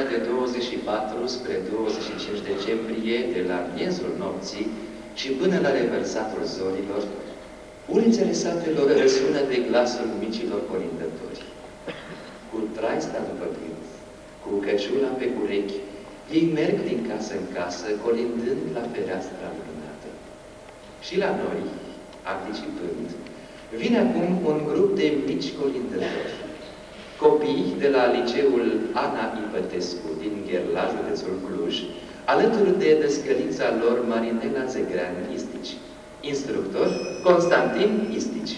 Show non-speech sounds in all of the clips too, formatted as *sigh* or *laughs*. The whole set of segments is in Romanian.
perioada de 24 spre 25 decembrie, de la miezul nopții și până la reversatul zorilor, ulițele satelor răsună de glasul micilor colindători. Cu traista după gând, cu căciula pe urechi, ei merg din casă în casă, colindând la fereastra luminată. Și la noi, anticipând, vine acum un grup de mici colindători, copii de la liceul Ana Ipătescu din Gherla, județul Cluj, alături de descălița lor Marinela Zegrean Istici, instructor Constantin Istici.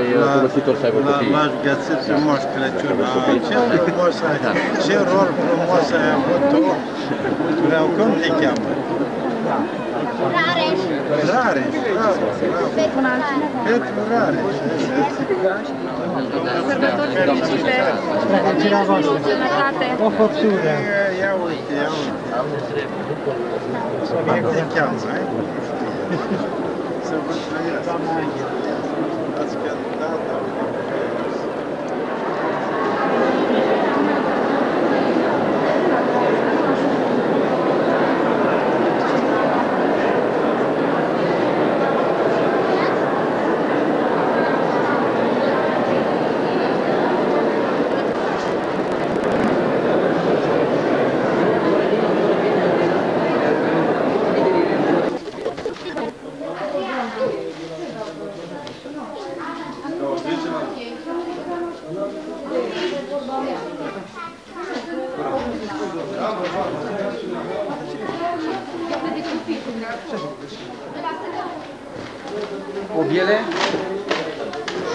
Mai uh, folositor să aibă L-a- copii. L-ați găsit pe Moș Crăciun. Ah, Ce *laughs* frumos ai, ce rol frumos ai avut tu. Vreau, cum te cheamă? Rareș. Rareș, bravo, bravo. Petru Petru Rareș. Sănătate. O făptură. Ia uite, ia uite. Cum te cheamă, ai? Să vă trăiesc. Ați cântat,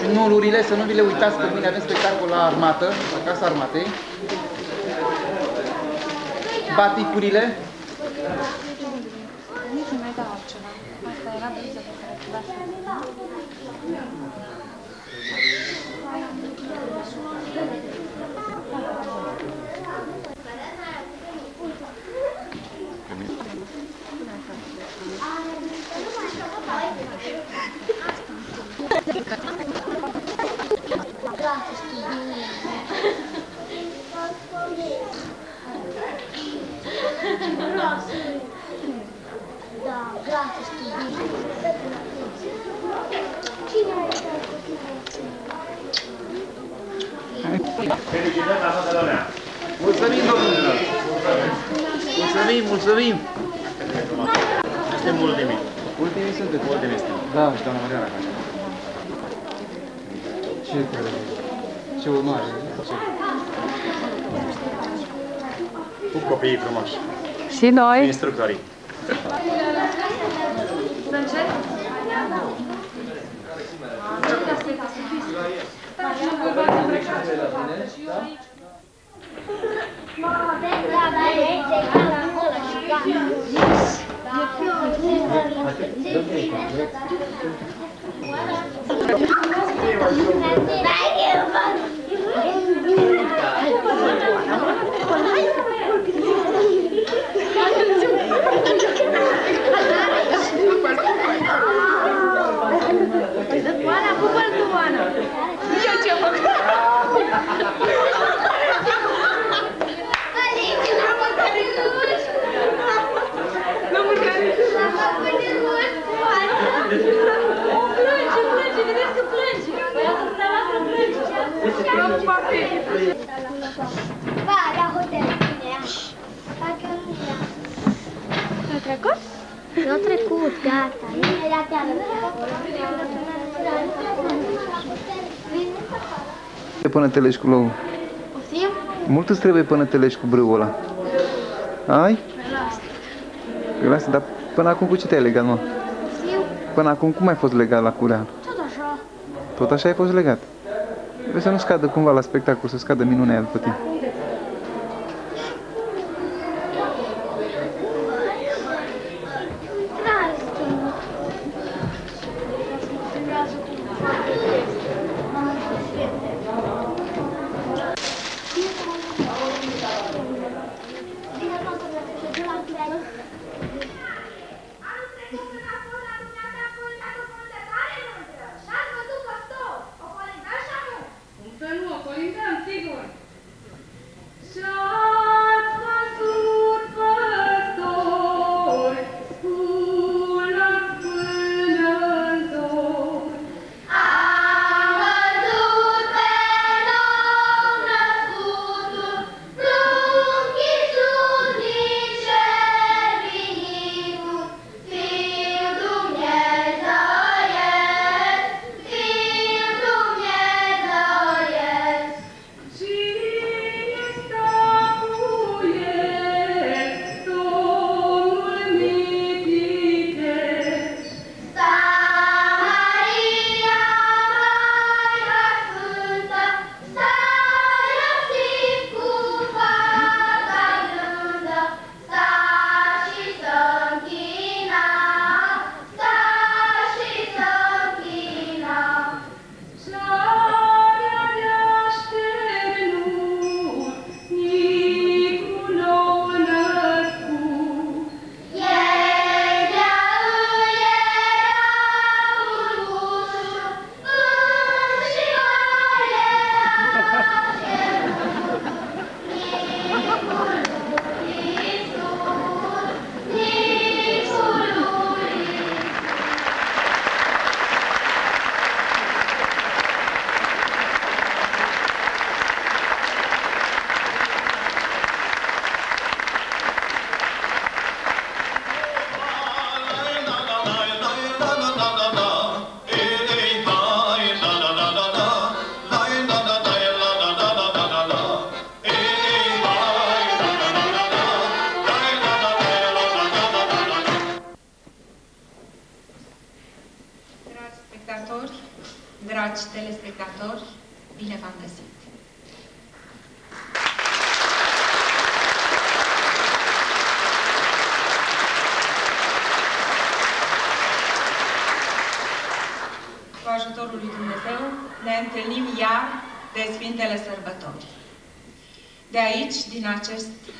și nolurile, să nu vi le uitați că mâine avem spectacol la armată, la Casa Armatei. Baticurile, Nici nu mai dau altceva. Asta era brânză pe care trebuia să Da, gratis, tu Cine are mulțumim domnule! Mulțumim, mulțumim! Suntem ultimii. Ultimii sunteți. Ultimii suntem. Da, și doamna Mariana. Ce, ce onoare! Ce... Cu copiii frumoși. Și noi. Instructorii. Oana, pupă-l tu, Oana! Eu ce fac? Nu mâncăriș! O plânge, plânge, vedeți că plânge! Băiatul dumneavoastră plânge! Ba, la hotel, bine, așa. Dacă nu vrea. A trecut? Eu trecut, gata. Imediat te Până te legi cu lău. Poftim? Mult îți trebuie până te legi cu brâul ăla. Ai? Elastic, dar până acum cu ce te-ai legat, mă? Poftim? Până acum cum ai fost legat la curea? Tot așa. Tot așa ai fost legat? Trebuie să nu scadă cumva la spectacol, să scadă minunea aia după tine.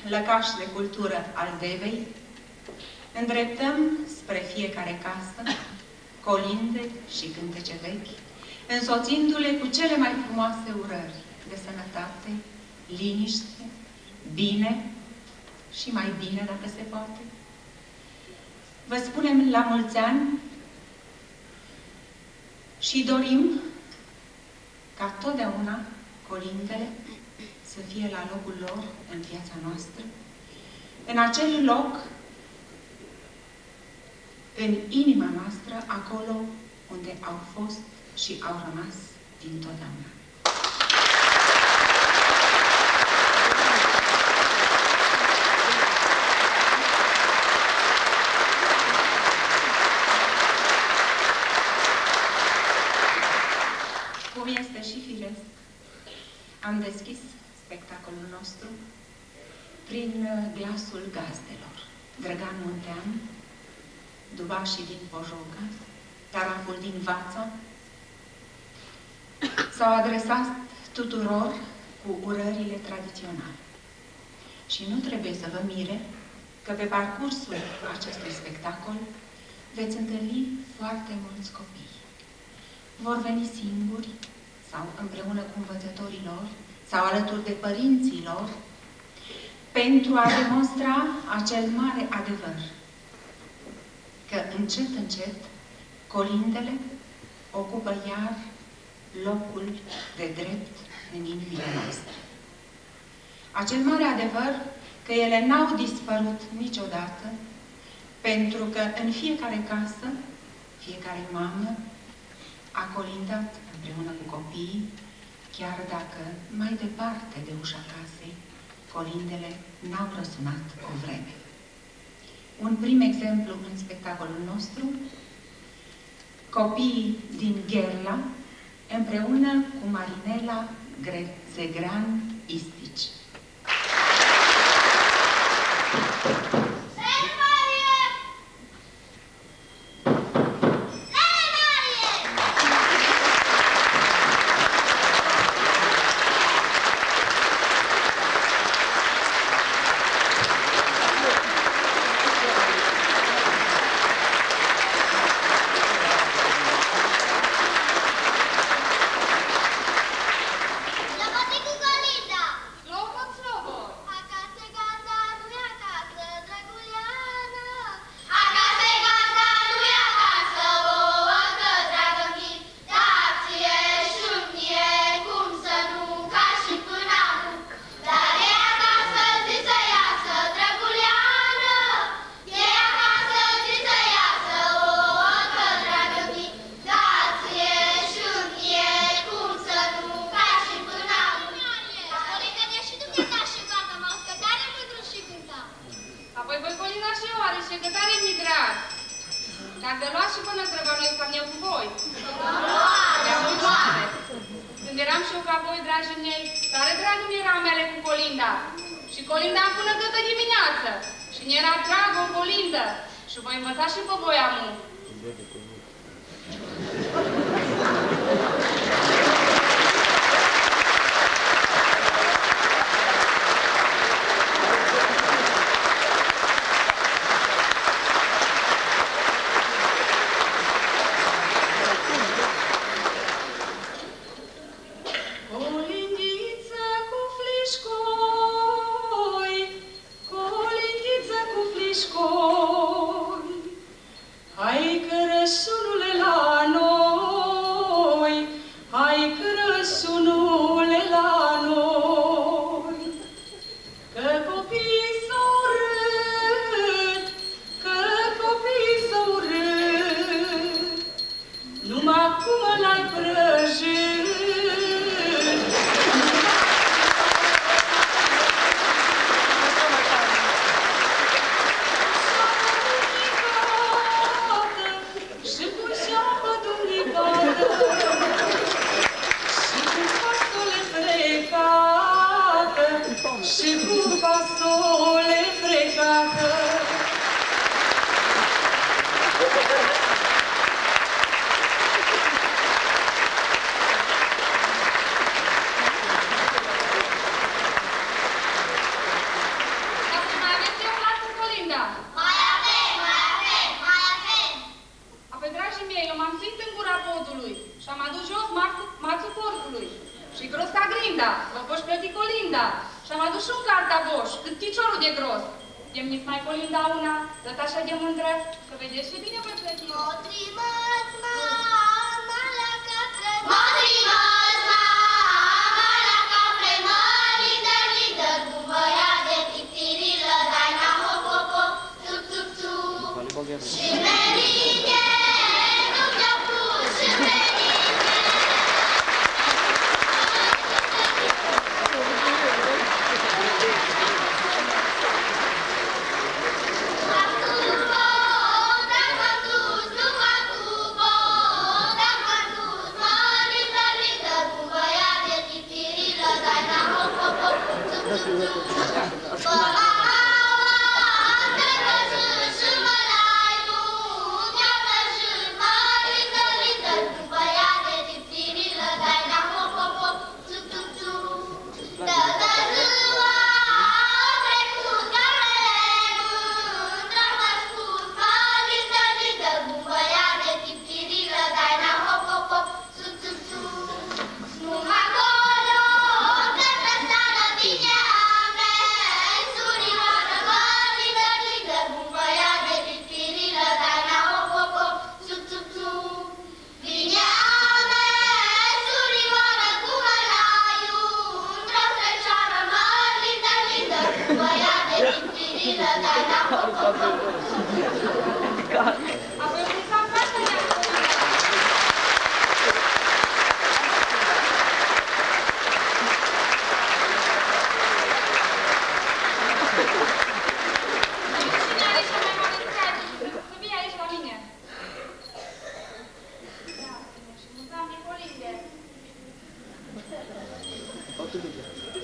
Lăcaș de cultură al Devei, îndreptăm spre fiecare casă colinde și cântece vechi, însoțindu-le cu cele mai frumoase urări de sănătate, liniște, bine și mai bine, dacă se poate. Vă spunem la mulți ani și dorim ca totdeauna colindele să fie la locul lor în viața noastră, în acel loc, în inima noastră, acolo unde au fost și au rămas din totdeauna. Cum este și firesc, am deschis spectacolul nostru prin uh, glasul gazdelor. Drăgan Muntean, Dubașii din Pojoca, Taraful din Vața, s-au adresat tuturor cu urările tradiționale. Și nu trebuie să vă mire că pe parcursul acestui spectacol veți întâlni foarte mulți copii. Vor veni singuri sau împreună cu învățătorii lor sau alături de părinții lor pentru a demonstra acel mare adevăr că încet, încet colindele ocupă iar locul de drept în inimile noastre. Acel mare adevăr că ele n-au dispărut niciodată, pentru că în fiecare casă, fiecare mamă a colindat împreună cu copiii, chiar dacă mai departe de ușa casei, colindele n-au răsunat o vreme. Un prim exemplu în spectacolul nostru, copiii din Gherla, împreună cu Marinela Zegran Istici. Lăbăticu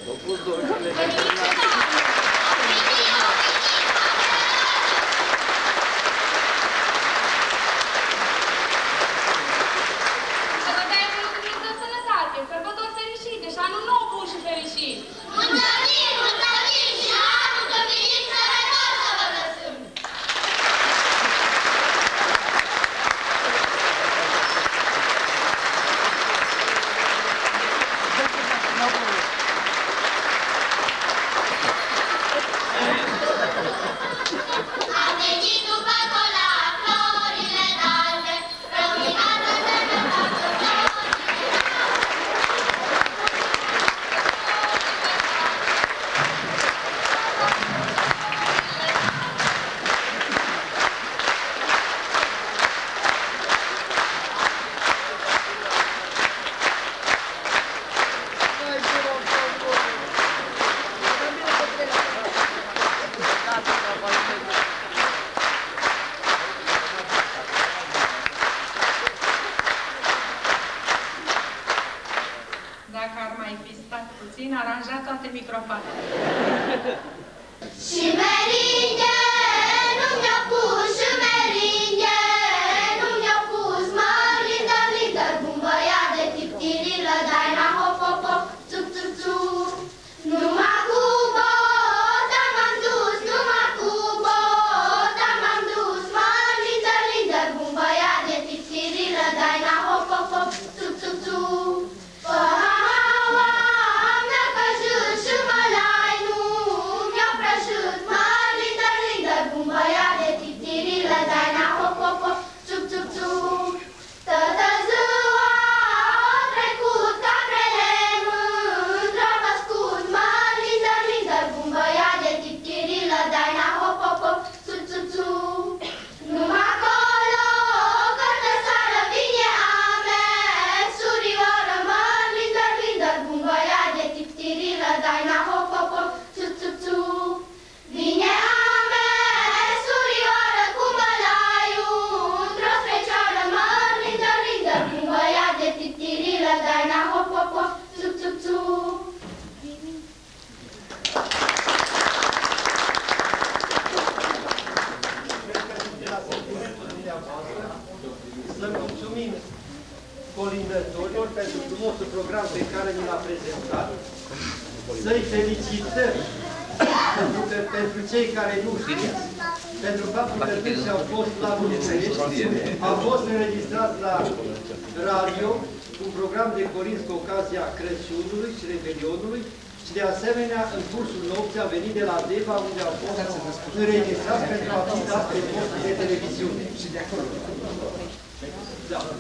Să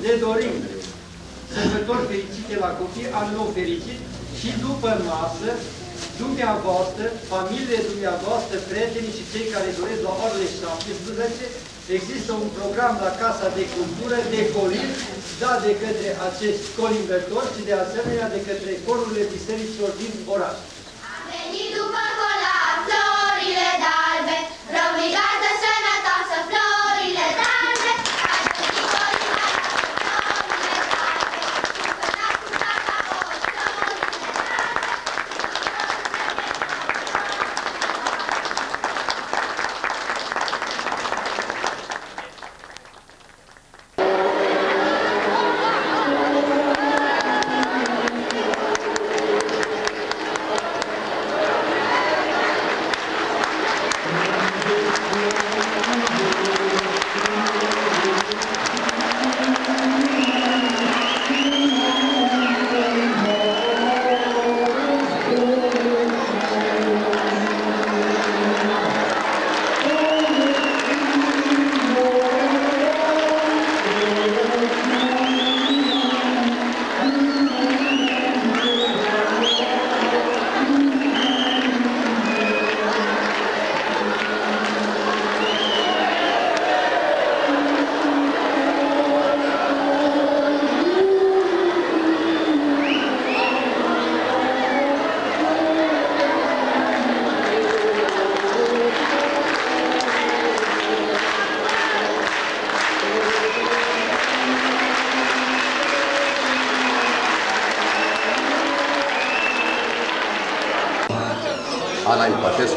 le dorim sărbători fericite la copii, an nou fericit și după masă, dumneavoastră, familiile dumneavoastră, prietenii și cei care doresc la orele 17, există un program la Casa de Cultură de colin dat de către acest colinvător și de asemenea de către corurile bisericilor din oraș. Am venit după colar florile dalbe, rămâi gardă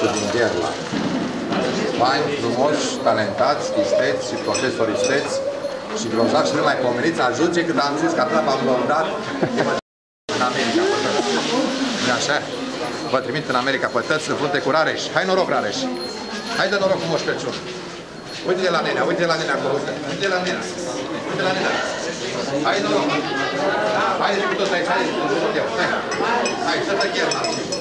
Ipatescu din Gherla. Bani frumoși, talentați, isteți și profesori isteți și grozavi și mai pomeniți, ajunge cât am zis că atât v-am lăudat în America pe tăți. nu așa? Vă trimit în America pe tăți, în frunte cu Rareș. Hai noroc, Rareș! Hai de noroc cu Moș Crăciun! Uite de la nenea, uite de la nenea acolo, uite, uite de la nenea, uite de la nenea. Hai noroc! Hai de cu tot aici, hai de cu tot eu, hai! Hai, să te chem, Hai, chem, chem, mai uite, hai de să fii Moș Crăciun, să ne filmeze nenea, uite acolo, uite acolo, la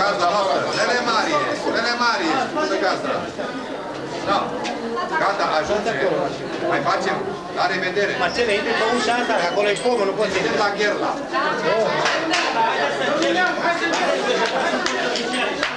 gazda noastră, Nele Marie, Nele Marie, să gazda. Da. Gata, ajunge. Mai facem. La revedere. Marcele, intre pe ușa asta, că acolo e pomul, nu poți Suntem la Gherla. și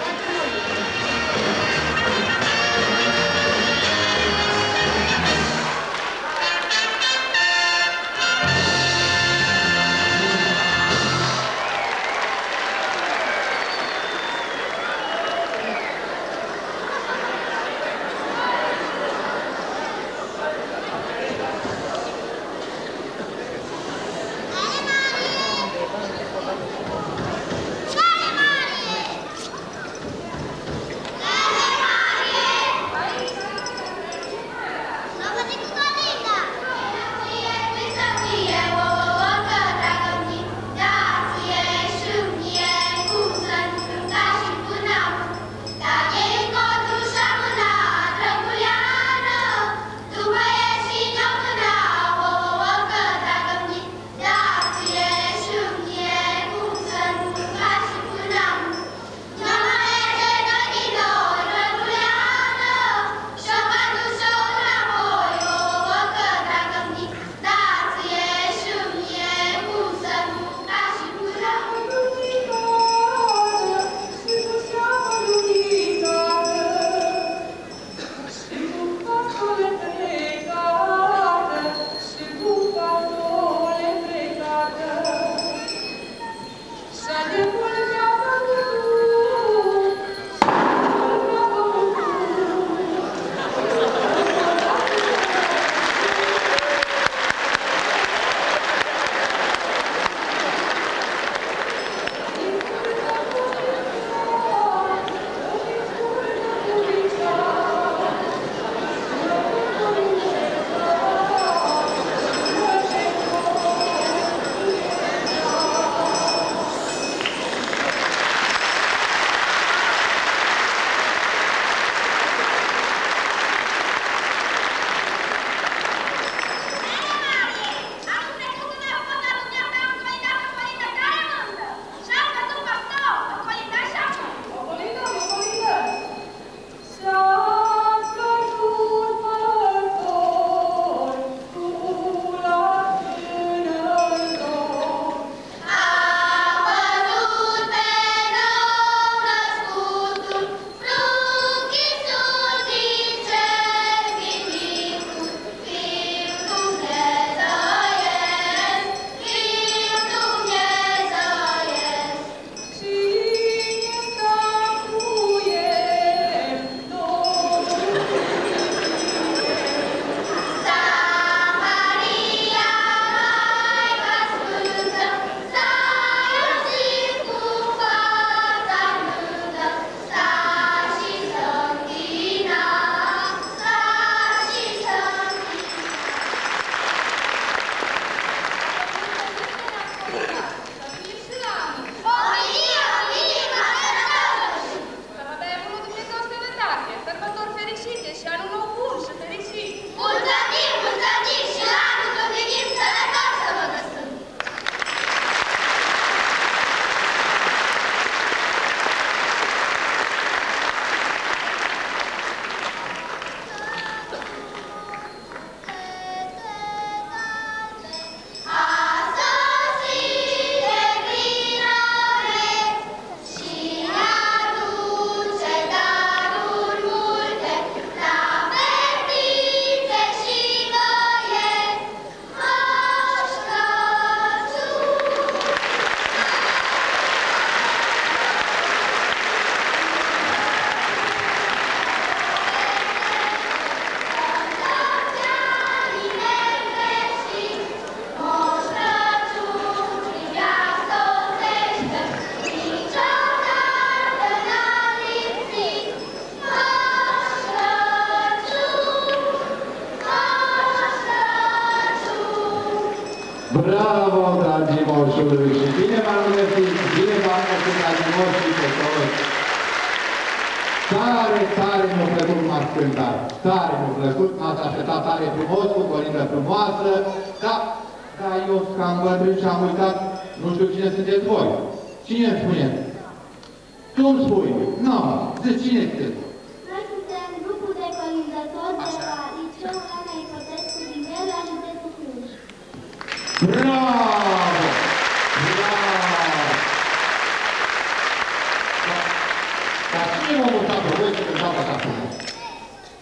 cine m-a votat pe voi să cântați așa frumos?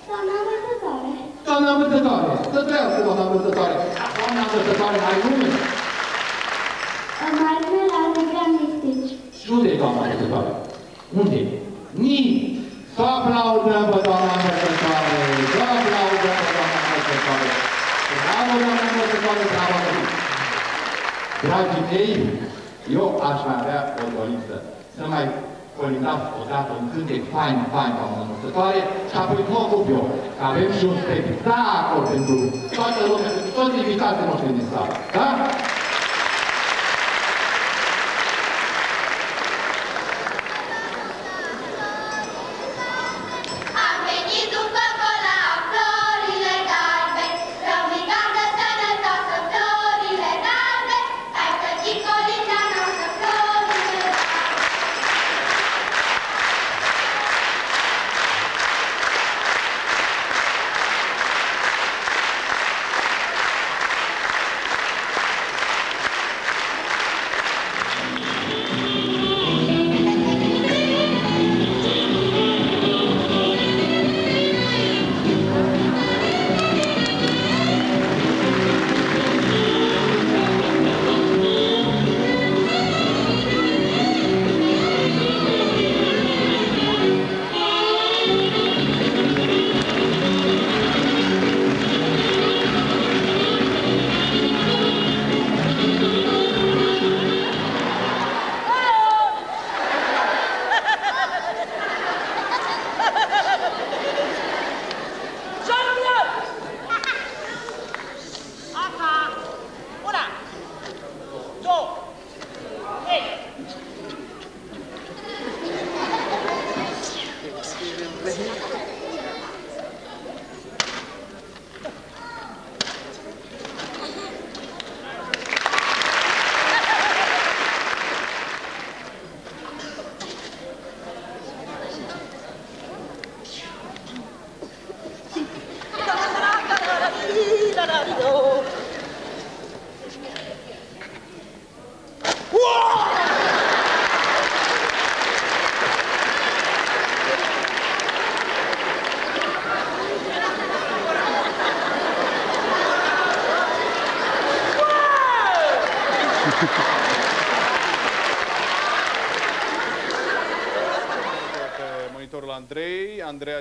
Doamna învățătoare, Doamna învățătoare, să trăiască doamna învățătoare. Doamna învățătoare, mai nume? Marine la Adrian Mistici. Și unde e doamna învățătoare? Unde? Ni! Să aplaudăm pe doamna învățătoare! Să aplaudăm pe doamna învățătoare! Bravo, doamna învățătoare, bravo! Dragii mei, eu aș mai avea o dorință să mai colindați odată un cântec fain, fain, doamna învățătoare, și apoi mă ocup eu, că avem și un spectacol pentru toată lumea, pentru toți invitații noștri din sală. Da?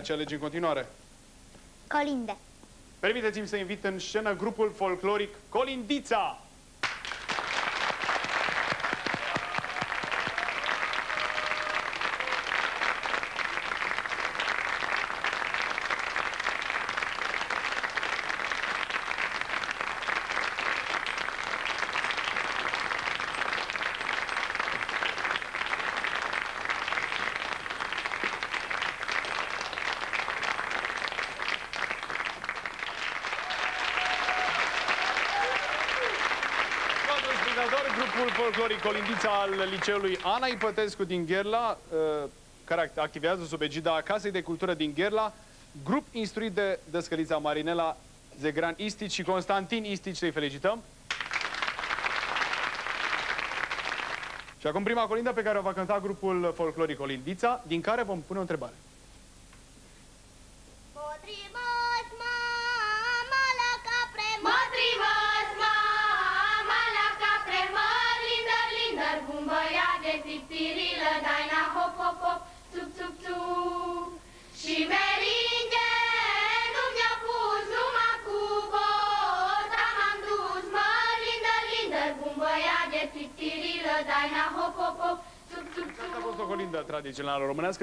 Ce alege în continuare? Colinde. Permiteți-mi să invit în scenă grupul folcloric Colindița! Folcloric Colindița al liceului Ana Ipătescu din Gherla, uh, care activează sub egida Casei de Cultură din Gherla, grup instruit de Dăscălița Marinela Zegran Istici și Constantin Istici, să-i felicităm. Și acum prima colindă pe care o va cânta grupul folcloric Colindița, din care vom pune o întrebare.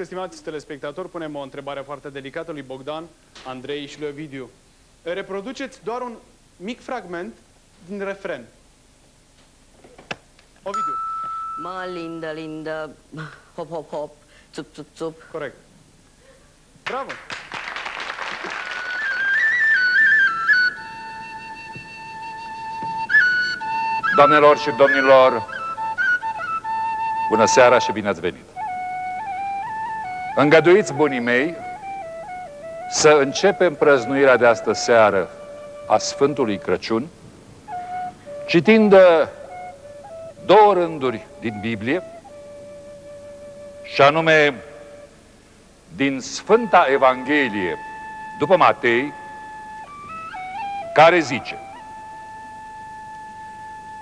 Stimați telespectatori, punem o întrebare foarte delicată lui Bogdan, Andrei și lui Ovidiu. Reproduceți doar un mic fragment din refren. Ovidiu. Mă, lindă, lindă, hop, hop, hop, țup, țup, țup. Corect. Bravo! Doamnelor și domnilor, bună seara și bine ați venit! Îngăduiți, bunii mei, să începem prăznuirea de astă seară a Sfântului Crăciun, citind uh, două rânduri din Biblie, și anume din Sfânta Evanghelie după Matei, care zice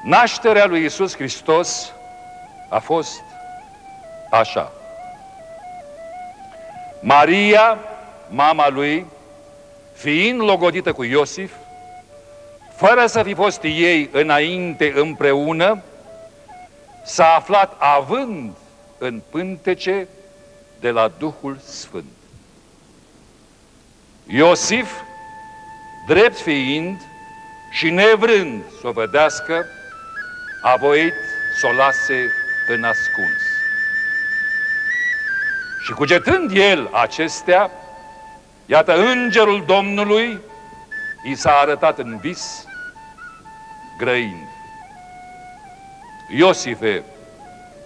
Nașterea lui Isus Hristos a fost așa. Maria, mama lui, fiind logodită cu Iosif, fără să fi fost ei înainte împreună, s-a aflat având în pântece de la Duhul Sfânt. Iosif, drept fiind și nevrând să o vedească, a voit să o lase în ascuns. Și cugetând el acestea, iată îngerul Domnului i s-a arătat în vis, grăind. Iosife,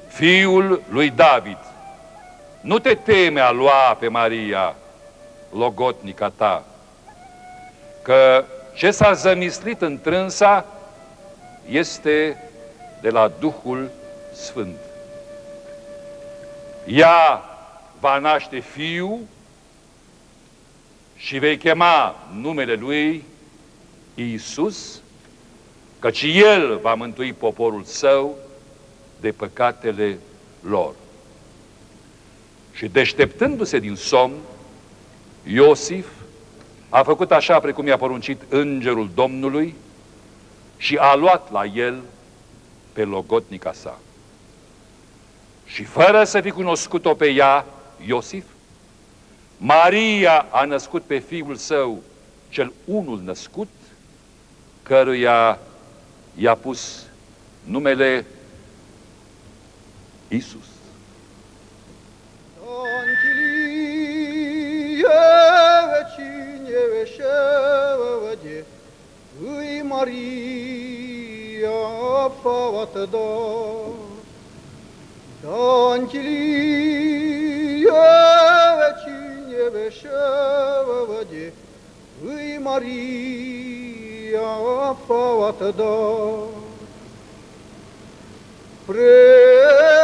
fiul lui David, nu te teme a lua pe Maria, logotnica ta, că ce s-a zămislit în trânsa este de la Duhul Sfânt. Ea va naște fiu și vei chema numele lui Iisus, căci El va mântui poporul său de păcatele lor. Și deșteptându-se din somn, Iosif a făcut așa precum i-a poruncit îngerul Domnului și a luat la el pe logotnica sa. Și fără să fi cunoscut-o pe ea, Iosif, Maria a născut pe fiul său, cel unul născut, căruia i-a pus numele Isus. Maria, fată dor, Danchilia, vecine Явечи небеша воде, Вы, Мария, паватда. Преумблая,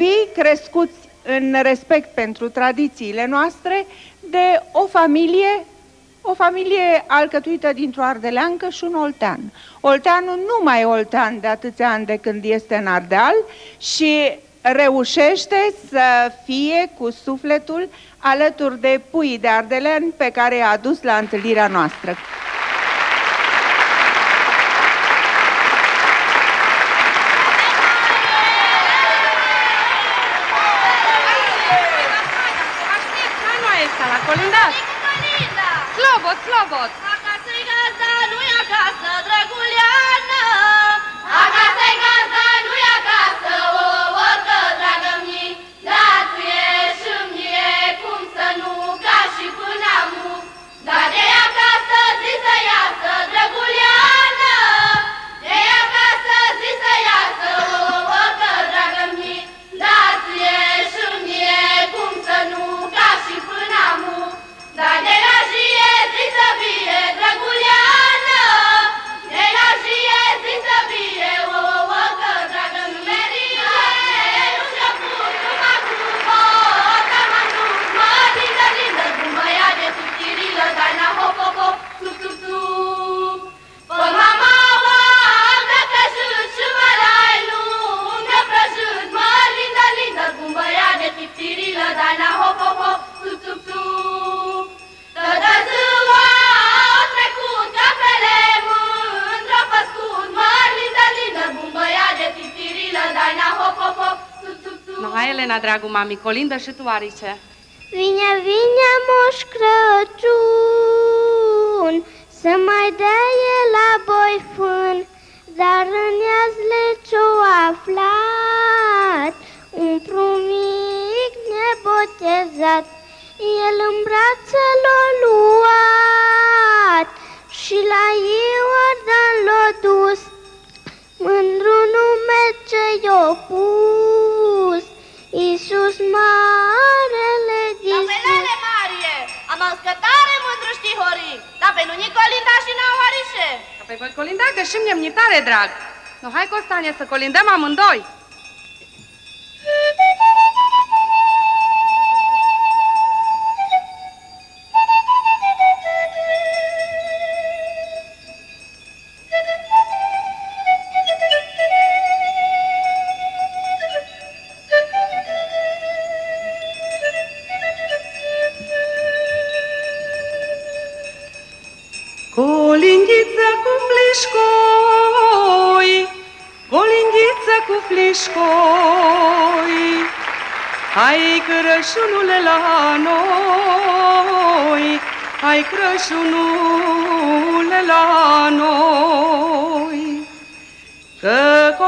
Copii crescuți în respect pentru tradițiile noastre de o familie o familie alcătuită dintr-o ardeleancă și un oltean. Olteanul nu mai e oltean de atâția ani de când este în Ardeal și reușește să fie cu sufletul alături de puii de ardeleani pe care i-a adus la întâlnirea noastră. Nu este la Elena, dragul mami, colindă și tu, Arice. Vine, vine Moș Crăciun Să mai dea el la boi fân Dar în iazle ce-o aflat Un prumic nebotezat El în brață l-a luat Și la Iordan l-a dus Mândru nume ce i-a pus Iisus Marele Iisus Capelele Marie, am ascătare mândru știi hori, dar pe nu Nicolinda și n-auarișe. Păi voi colinda că și mie tare drag. No, hai, Costanie, să colindăm amândoi.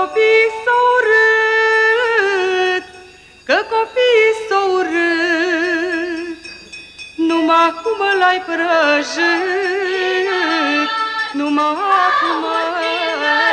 Că copii s-au urât, că copii s-au urât, numai cum l-ai prăjit, numai cum l-ai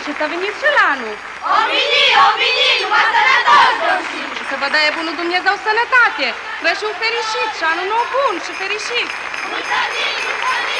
colinde și să veniți și la anul. O vini, o vini, numai sănătos, domnii! Și să vă dea bunul Dumnezeu sănătate, Crăciun fericit și anul nou bun și fericit. Multă zi, multă zi,